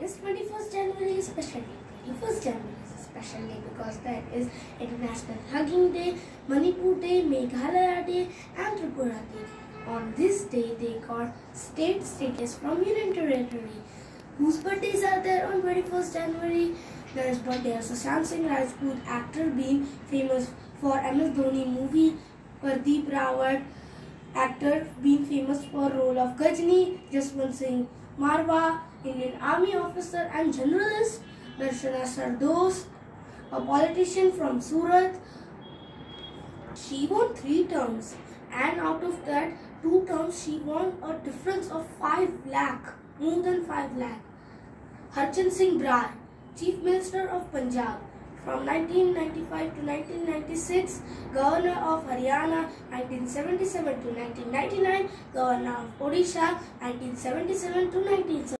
This 21st January is special day. 21st January is special day because that is International Hugging Day, Manipur Day, Meghalaya Day and Tripura Day. On this day they got state status from Union Territory. Whose birthdays are there on 21st January? There is birthday of Sushant Singh Rajput, actor being famous for MS Dhoni movie, Pradeep Rawat, actor being famous for role of Ghajini, Jaswant Singh Marwah, Indian Army officer and generalist, Darshana Jardosh, a politician from Surat. She won three terms and out of that two terms she won a difference of 5 lakh, more than 5 lakh. Harcharan Singh Brar, Chief Minister of Punjab, from 1995 to 1996, Governor of Haryana 1977 to 1999, Governor of Odisha 1977 to 1977.